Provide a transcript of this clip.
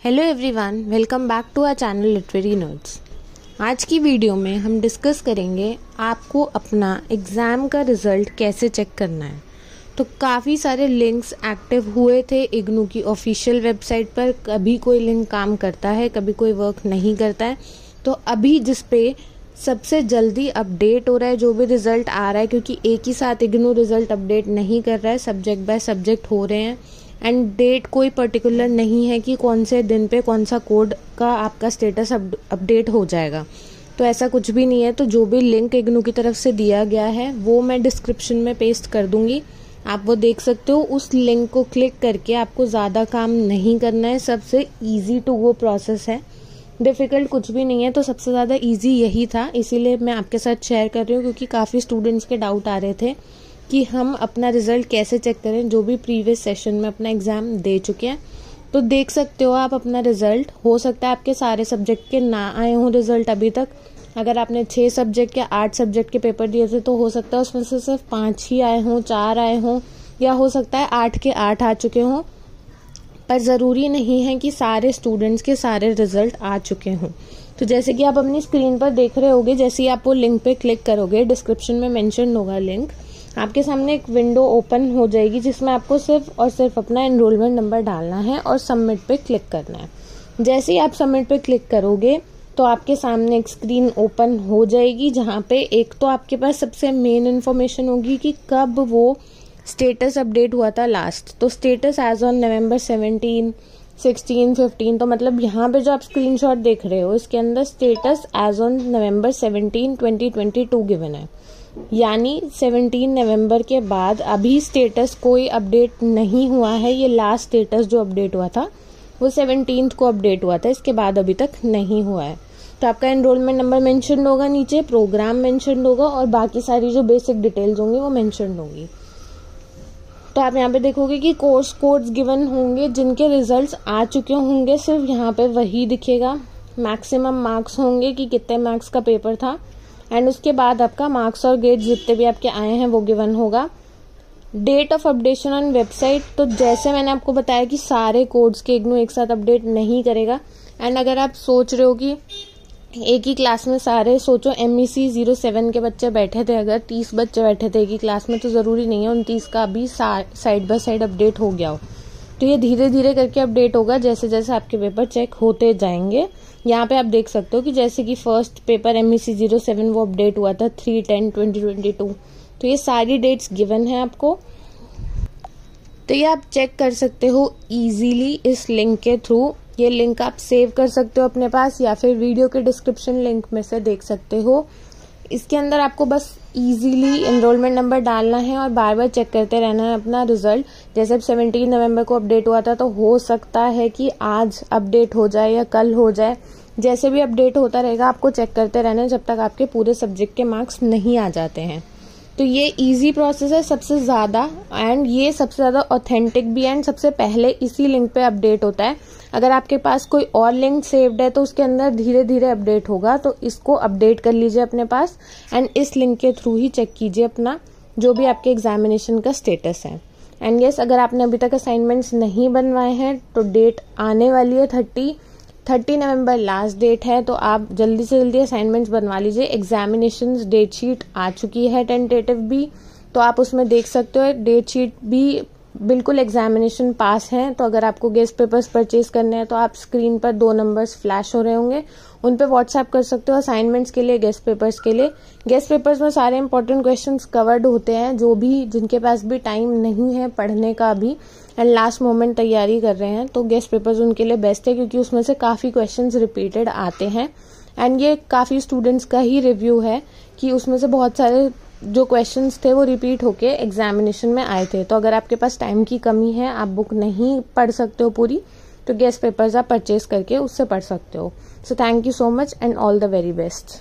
Hello everyone welcome back to our channel literary notes आज की video में हम डिस्कस करेंगे आपको अपना एग्ज़ाम का रिज़ल्ट कैसे चेक करना है। तो काफ़ी सारे लिंक्स एक्टिव हुए थे इग्नू की ऑफिशियल वेबसाइट पर। कभी कोई लिंक काम करता है, कभी कोई वर्क नहीं करता है। तो अभी जिस पे सबसे जल्दी अपडेट हो रहा है, जो भी रिज़ल्ट आ रहा है, क्योंकि एक ही साथ इग्नू रिज़ल्ट अपडेट नहीं कर रहा है सब्जेक्ट बाय सब्जेक्ट हो रहे हैं। एंड डेट कोई पर्टिकुलर नहीं है कि कौन से दिन पे कौन सा कोड का आपका स्टेटस अपडेट हो जाएगा। तो ऐसा कुछ भी नहीं है तो जो भी लिंक इग्नू की तरफ़ से दिया गया है, वो मैं डिस्क्रिप्शन में पेस्ट कर दूँगी। आप वो देख सकते हो, उस लिंक को क्लिक करके आपको ज़्यादा काम नहीं करना है, सबसे ईजी टू वो प्रोसेस है। डिफ़िकल्ट कुछ भी नहीं है तो सबसे ज़्यादा ईजी यही था। इसीलिए मैं आपके साथ शेयर कर रही हूँ, क्योंकि काफ़ी स्टूडेंट्स के डाउट आ रहे थे कि हम अपना रिज़ल्ट कैसे चेक करें, जो भी प्रीवियस सेशन में अपना एग्ज़ाम दे चुके हैं। तो देख सकते हो आप अपना रिज़ल्ट हो सकता है आपके सारे सब्जेक्ट के ना आए हों रिज़ल्ट अभी तक। अगर आपने छह सब्जेक्ट या आठ सब्जेक्ट के पेपर दिए थे तो हो सकता है उसमें से सिर्फ़ पाँच ही आए हों, चार आए हों, या हो सकता है आठ के आठ आ चुके हों। पर ज़रूरी नहीं है कि सारे स्टूडेंट्स के सारे रिज़ल्ट आ चुके हों। तो जैसे कि आप अपनी स्क्रीन पर देख रहे होगे, जैसे ही आप वो लिंक पे क्लिक करोगे डिस्क्रिप्शन में मेंशन होगा लिंक आपके सामने एक विंडो ओपन हो जाएगी जिसमें आपको सिर्फ़ और सिर्फ़ अपना एनरोलमेंट नंबर डालना है और सबमिट पे क्लिक करना है। जैसे ही आप सबमिट पे क्लिक करोगे तो आपके सामने एक स्क्रीन ओपन हो जाएगी, जहाँ पे एक तो आपके पास सबसे मेन इन्फॉर्मेशन होगी कि कब वो स्टेटस अपडेट हुआ था लास्ट तो status as on November seventeen sixteen fifteen तो मतलब यहाँ पे जो आप स्क्रीनशॉट देख रहे हो, इसके अंदर status as on November seventeen twenty twenty two given है. यानी 17 नवंबर के बाद अभी स्टेटस कोई अपडेट नहीं हुआ है, ये लास्ट स्टेटस जो अपडेट हुआ था, वो सेवनटीन को अपडेट हुआ था, इसके बाद अभी तक नहीं हुआ है. तो आपका एनरोलमेंट नंबर मेंशन होगा, नीचे प्रोग्राम मेंशन होगा और बाकी सारी जो बेसिक डिटेल्स होंगी वो मेंशन होंगी. तो आप यहाँ पे देखोगे कि कोर्स कोड्स गिवन होंगे, जिनके रिजल्ट्स आ चुके होंगे, सिर्फ़ यहाँ पे वही दिखेगा। मैक्सिमम मार्क्स होंगे कि कितने मार्क्स का पेपर था। एंड उसके बाद आपका मार्क्स और ग्रेड जितने भी आपके आए हैं, वो गिवन होगा। Date of updation on website तो जैसे मैंने आपको बताया कि सारे कोड्स के इग्नू एक साथ अपडेट नहीं करेगा। एंड अगर आप सोच रहे हो कि एक ही क्लास में सारे, सोचो M E C zero seven के बच्चे बैठे थे, अगर तीस बच्चे बैठे थे एक ही क्लास में तो ज़रूरी नहीं है उन तीस का भी साइड बाय साइड अपडेट हो गया हो। तो ये धीरे धीरे करके अपडेट होगा जैसे जैसे आपके पेपर चेक होते जाएँगे। यहाँ पे आप देख सकते हो कि जैसे कि first paper M E C zero seven वो अपडेट हुआ था three ten twenty twenty two तो ये सारी डेट्स गिवन है आपको। तो ये आप चेक कर सकते हो इजीली इस लिंक के थ्रू ये लिंक आप सेव कर सकते हो अपने पास या फिर वीडियो के डिस्क्रिप्शन लिंक में से देख सकते हो। इसके अंदर आपको बस इजीली एनरोलमेंट नंबर डालना है और बार बार चेक करते रहना है अपना रिज़ल्ट जैसे अब सेवनटीन नवंबर को अपडेट हुआ था तो हो सकता है कि आज अपडेट हो जाए या कल हो जाए। जैसे भी अपडेट होता रहेगा, आपको चेक करते रहना है जब तक आपके पूरे सब्जेक्ट के मार्क्स नहीं आ जाते हैं। तो ये इजी प्रोसेस है, सबसे ज़्यादा एंड ये सबसे ज़्यादा ऑथेंटिक भी एंड सबसे पहले इसी लिंक पे अपडेट होता है। अगर आपके पास कोई और लिंक सेव्ड है तो उसके अंदर धीरे धीरे अपडेट होगा तो इसको अपडेट कर लीजिए अपने पास एंड इस लिंक के थ्रू ही चेक कीजिए अपना, जो भी आपके एग्जामिनेशन का स्टेटस है। एंड यस अगर आपने अभी तक असाइनमेंट्स नहीं बनवाए हैं तो डेट आने वाली है thirty thirty November last date है तो आप जल्दी से जल्दी असाइनमेंट्स बनवा लीजिए। एग्जामिनेशन डेट शीट आ चुकी है टेंटेटिव भी। तो आप उसमें देख सकते हो डेट शीट भी बिल्कुल एग्जामिनेशन पास है। तो अगर आपको गेस्ट पेपर्स परचेज करने हैं तो आप स्क्रीन पर दो नंबर्स फ्लैश हो रहे होंगे। उन पे व्हाट्सएप कर सकते हो असाइनमेंट्स के लिए गेस्ट पेपर्स के लिए। गेस्ट पेपर्स में सारे इंपॉर्टेंट क्वेश्चंस कवर्ड होते हैं, जो भी जिनके पास भी टाइम नहीं है पढ़ने का भी। एंड लास्ट मोमेंट तैयारी कर रहे हैं तो गेस्ट पेपर्स उनके लिए बेस्ट है, क्योंकि उसमें से काफ़ी क्वेश्चन रिपीटेड आते हैं। एंड ये काफ़ी स्टूडेंट्स का ही रिव्यू है कि उसमें से बहुत सारे जो क्वेश्चंस थे, वो रिपीट होके एग्जामिनेशन में आए थे। तो अगर आपके पास टाइम की कमी है, आप बुक नहीं पढ़ सकते हो पूरी तो गेस्ट पेपर्स आप परचेज करके उससे पढ़ सकते हो। So thank you so much and all the very best